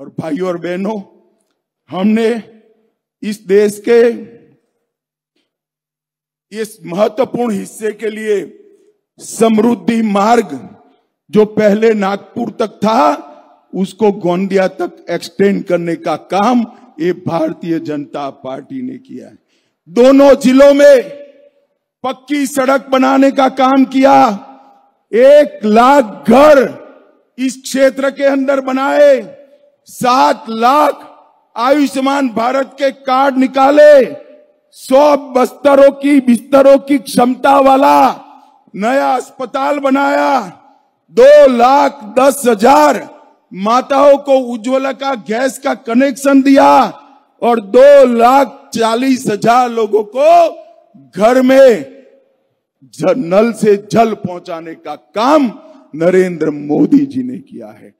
और भाइयों और बहनों, हमने इस देश के इस महत्वपूर्ण हिस्से के लिए समृद्धि मार्ग जो पहले नागपुर तक था, उसको गोंदिया तक एक्सटेंड करने का काम ये भारतीय जनता पार्टी ने किया है। दोनों जिलों में पक्की सड़क बनाने का काम किया। एक लाख घर इस क्षेत्र के अंदर बनाए। सात लाख आयुष्मान भारत के कार्ड निकाले। सौ बस्तरों की, बिस्तरों की क्षमता वाला नया अस्पताल बनाया। दो लाख दस हज़ार माताओं को उज्ज्वला का, गैस का कनेक्शन दिया और दो लाख चालीस हज़ार लोगों को घर में नल से जल पहुँचाने का काम नरेंद्र मोदी जी ने किया है।